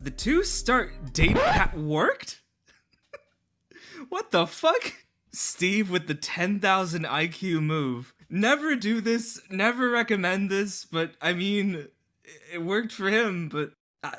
The two start dating. That worked? what the fuck? Steve with the 10,000 IQ move. Never do this, never recommend this, but I mean, it worked for him, but. I,